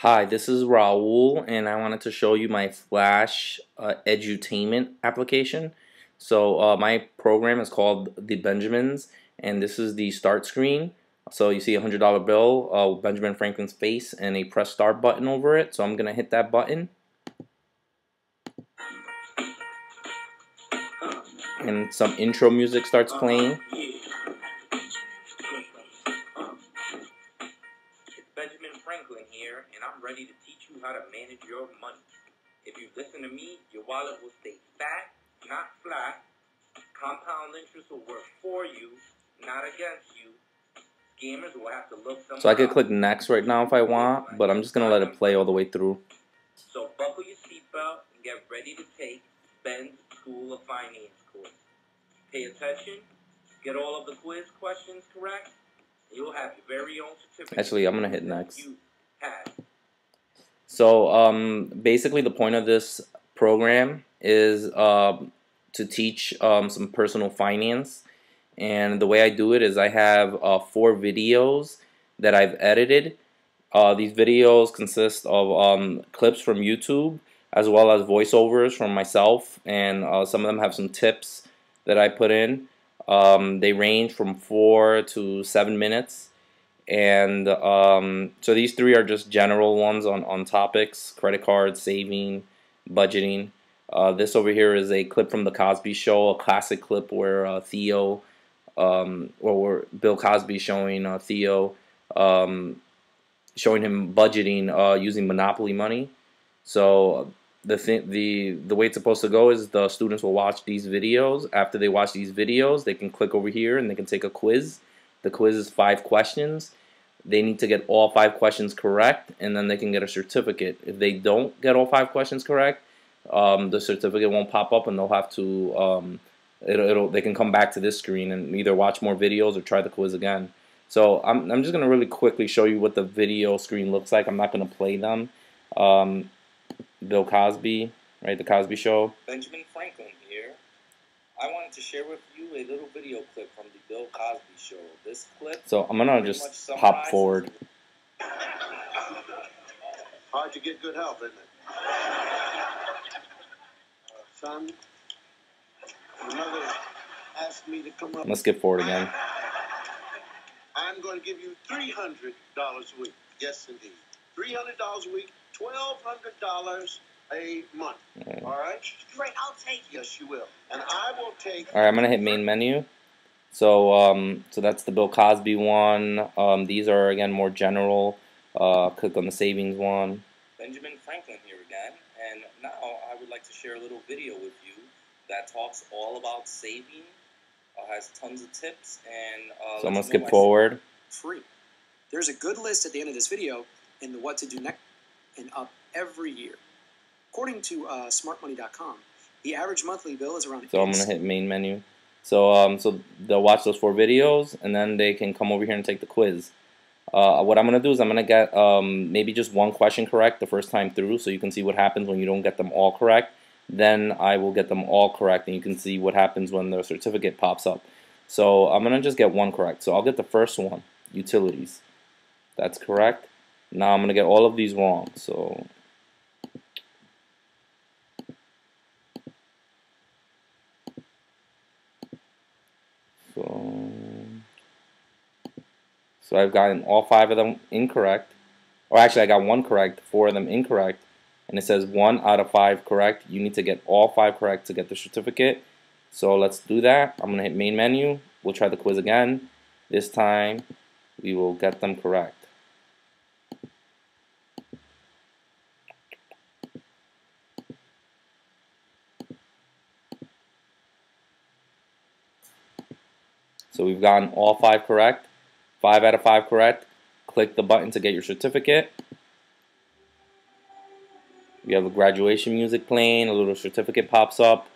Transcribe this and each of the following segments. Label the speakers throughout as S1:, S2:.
S1: Hi, this is Raul, and I wanted to show you my Flash uh, edutainment application. So uh, my program is called The Benjamins, and this is the start screen. So you see a hundred dollar bill, uh, Benjamin Franklin's face, and a press start button over it. So I'm gonna hit that button, and some intro music starts playing.
S2: Franklin here, and I'm ready to teach you how to manage your money. If you listen to me, your wallet will stay fat, not flat. Compound interest will work for you, not against you. Scammers will have to look
S1: So I could click next right now if I want, but I'm just gonna let it play all the way through.
S2: So buckle your seatbelt and get ready to take Ben's School of Finance course. Pay attention, get all of the quiz questions correct, You'll have your very own certificate.
S1: Actually, I'm gonna hit next. So um, basically, the point of this program is uh, to teach um, some personal finance, and the way I do it is I have uh, four videos that I've edited. Uh, these videos consist of um, clips from YouTube as well as voiceovers from myself, and uh, some of them have some tips that I put in. Um, they range from four to seven minutes. And um, so these three are just general ones on, on topics, credit cards, saving, budgeting. Uh, this over here is a clip from The Cosby Show, a classic clip where uh, Theo, um, or where Bill Cosby showing uh, Theo, um, showing him budgeting uh, using Monopoly money. So the thing the the way it's supposed to go is the students will watch these videos. After they watch these videos they can click over here and they can take a quiz. The quiz is five questions. They need to get all five questions correct and then they can get a certificate. If they don't get all five questions correct um, the certificate won't pop up and they'll have to um, it'll, it'll they can come back to this screen and either watch more videos or try the quiz again. So I'm, I'm just gonna really quickly show you what the video screen looks like. I'm not gonna play them. Um, Bill Cosby, right? The Cosby Show.
S2: Benjamin Franklin here. I wanted to share with you a little video clip from the Bill Cosby Show. This clip.
S1: So I'm gonna just hop forward.
S3: Hard to get good help, isn't it? Uh, son, your mother asked me to come up.
S1: Let's skip forward again.
S3: I'm going to give you $300 a week. Yes, indeed. $300 a week twelve hundred dollars a month. Right. All right.
S4: Great, I'll take
S3: it. Yes, you will, and I will take.
S1: All right, I'm gonna hit main menu. So um, so that's the Bill Cosby one. Um, these are again more general. Uh, click on the savings one.
S2: Benjamin Franklin here again, and now I would like to share a little video with you that talks all about saving. Uh, has tons of tips and. Uh,
S1: so I'm gonna skip forward.
S5: Free. There's a good list at the end of this video in the what to do next and up every year. According to uh, smartmoney.com, the average monthly bill is around.
S1: So I'm gonna hit main menu. So um, so they'll watch those four videos and then they can come over here and take the quiz. Uh, what I'm gonna do is I'm gonna get um, maybe just one question correct the first time through, so you can see what happens when you don't get them all correct. Then I will get them all correct, and you can see what happens when the certificate pops up. So I'm gonna just get one correct. So I'll get the first one, utilities. That's correct. Now I'm going to get all of these wrong. So So, so I've gotten all five of them incorrect. Or actually, I got one correct, four of them incorrect. And it says one out of five correct. You need to get all five correct to get the certificate. So let's do that. I'm going to hit main menu. We'll try the quiz again. This time, we will get them correct. So we've gotten all five correct. Five out of five correct. Click the button to get your certificate. We have a graduation music playing. A little certificate pops up.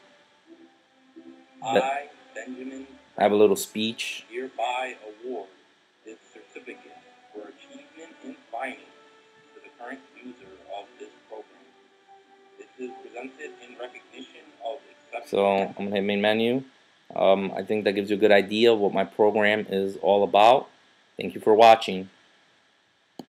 S2: I, Benjamin,
S1: I have a little speech.
S2: Hereby award this certificate for achievement in finance to the current user of this program. This is presented in recognition of
S1: So I'm going to hit main menu. Um, I think that gives you a good idea of what my program is all about. Thank you for watching.